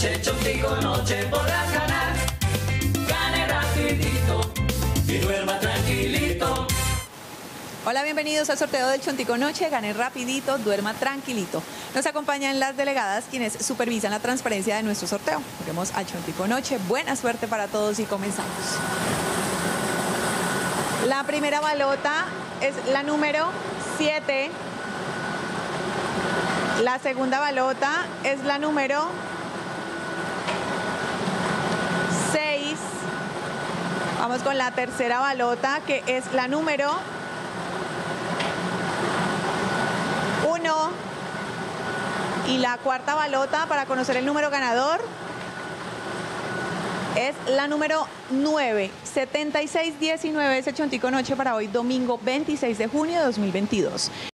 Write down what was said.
noche, chontico noche podrás ganar. Gane rapidito y duerma tranquilito. Hola, bienvenidos al sorteo del Chontico Noche. Gane rapidito, duerma tranquilito. Nos acompañan las delegadas quienes supervisan la transparencia de nuestro sorteo. Juguemos al Chontico Noche. Buena suerte para todos y comenzamos. La primera balota es la número 7. La segunda balota es la número Vamos con la tercera balota que es la número 1. Y la cuarta balota para conocer el número ganador es la número 9, 7619, ese Chontico Noche para hoy, domingo 26 de junio de 2022.